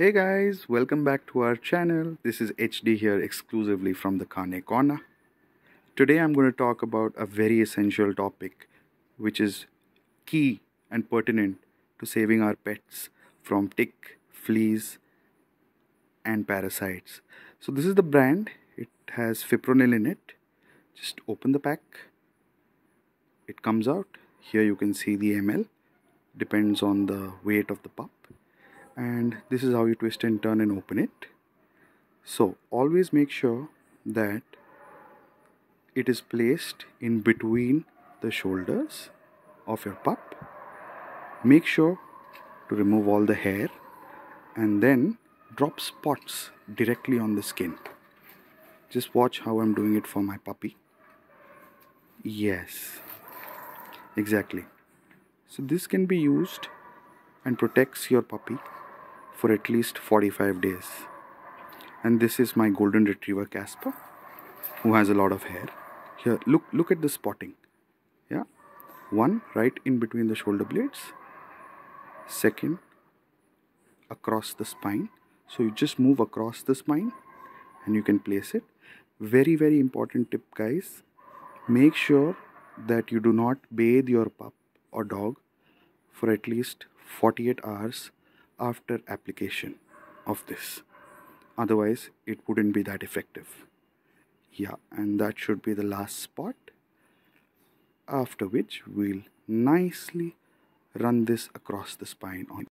Hey guys, welcome back to our channel. This is HD here exclusively from the CANE Corner. Today I'm going to talk about a very essential topic which is key and pertinent to saving our pets from tick, fleas and parasites. So this is the brand. It has fipronil in it. Just open the pack. It comes out. Here you can see the ml. Depends on the weight of the pup and this is how you twist and turn and open it. So always make sure that it is placed in between the shoulders of your pup. Make sure to remove all the hair and then drop spots directly on the skin. Just watch how I'm doing it for my puppy. Yes exactly. So this can be used and protects your puppy for at least 45 days. And this is my golden retriever Casper who has a lot of hair. Here look look at the spotting. Yeah. One right in between the shoulder blades. Second across the spine. So you just move across the spine and you can place it. Very very important tip guys. Make sure that you do not bathe your pup or dog for at least 48 hours after application of this. Otherwise it wouldn't be that effective. Yeah and that should be the last spot after which we'll nicely run this across the spine on